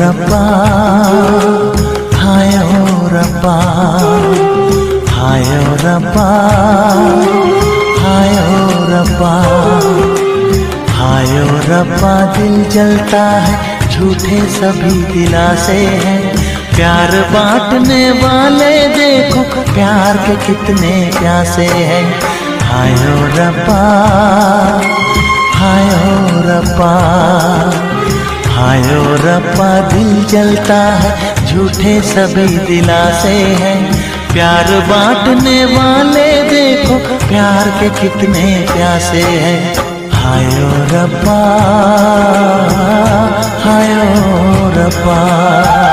रब्बा, हाय ओ रब्बा रब्बा, हाय रब्बा हाय रब्बा, दिल जलता है, झूठे सभी दिलासे हैं। प्यार बांटने वाले देखो, प्यार के कितने प्यासे हैं। हायो रब्बा हायो रब्बा। हायो दिल जलता है, झूठे सभी दिलासे हैं। प्यार बांटने वाले देखो, प्यार के कितने प्यासे हैं। हायो रब्बा हायो रब्बा।